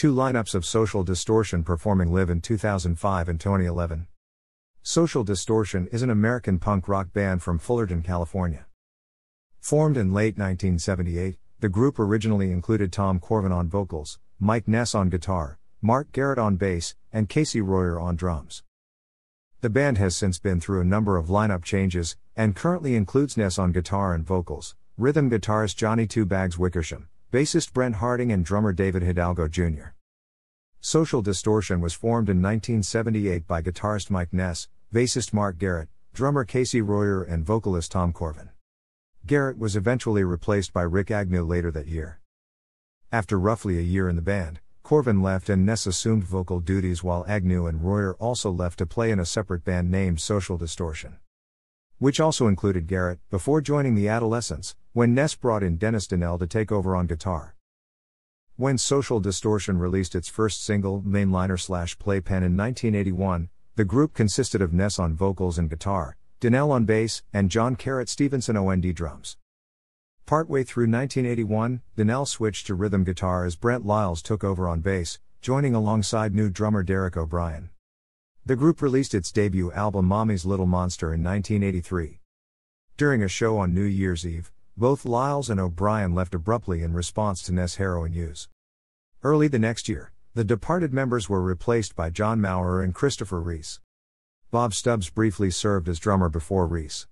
Two lineups of Social Distortion performing live in 2005 and 2011. Social Distortion is an American punk rock band from Fullerton, California. Formed in late 1978, the group originally included Tom Corvin on vocals, Mike Ness on guitar, Mark Garrett on bass, and Casey Royer on drums. The band has since been through a number of lineup changes, and currently includes Ness on guitar and vocals, rhythm guitarist Johnny Two Bags Wickersham, bassist Brent Harding, and drummer David Hidalgo Jr. Social Distortion was formed in 1978 by guitarist Mike Ness, bassist Mark Garrett, drummer Casey Royer, and vocalist Tom Corvin. Garrett was eventually replaced by Rikk Agnew later that year. After roughly a year in the band, Corvin left and Ness assumed vocal duties while Agnew and Royer also left to play in a separate band named Social Distortion. Which also included Garrett, before joining the Adolescents, when Ness brought in Dennis Danell to take over on guitar. When Social Distortion released its first single, Mainliner slash Playpen in 1981, the group consisted of Ness on vocals and guitar, Danell on bass, and John Carrot Stevenson OND drums. Partway through 1981, Danell switched to rhythm guitar as Brent Liles took over on bass, joining alongside new drummer Derek O'Brien. The group released its debut album Mommy's Little Monster in 1983. During a show on New Year's Eve, both Liles and O'Brien left abruptly in response to Ness heroin use. Early the next year, the departed members were replaced by John Maurer and Christopher Reese. Bob Stubbs briefly served as drummer before Reese.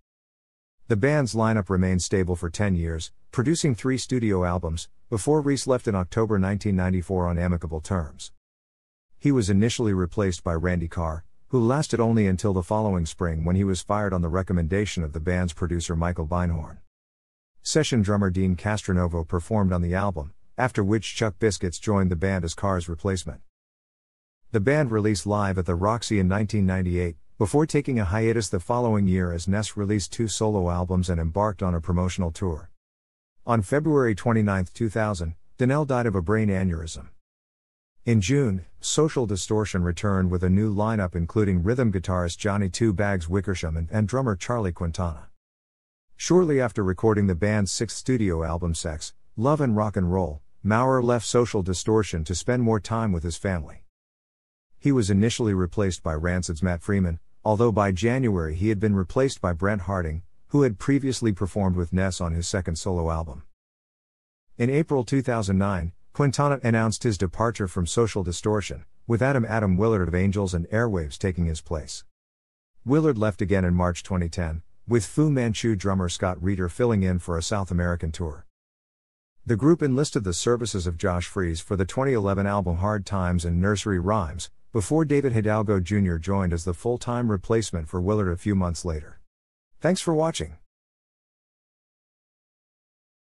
The band's lineup remained stable for 10 years, producing three studio albums, before Reese left in October 1994 on amicable terms. He was initially replaced by Randy Carr, who lasted only until the following spring when he was fired on the recommendation of the band's producer Michael Beinhorn. Session drummer Deen Castronovo performed on the album, after which Chuck Biscuits joined the band as Carr's replacement. The band released live at the Roxy in 1998, before taking a hiatus the following year as Ness released two solo albums and embarked on a promotional tour. On February 29, 2000, Danell died of a brain aneurysm. In June, Social Distortion returned with a new lineup including rhythm guitarist Johnny Two Bags Wickersham and, and drummer Charlie Quintana. Shortly after recording the band's sixth studio album Sex, Love and Rock and Roll, Maurer left Social Distortion to spend more time with his family. He was initially replaced by Rancid's Matt Freeman, although by January he had been replaced by Brent Harding, who had previously performed with Ness on his second solo album. In April 2009, Quintana announced his departure from Social Distortion, with Adam Adam Willard of Angels and Airwaves taking his place. Willard left again in March 2010, with Fu Manchu drummer Scott Reeder filling in for a South American tour. The group enlisted the services of Josh Freese for the 2011 album Hard Times and Nursery Rhymes, before David Hidalgo Jr. joined as the full time replacement for Willard a few months later. Thanks for watching.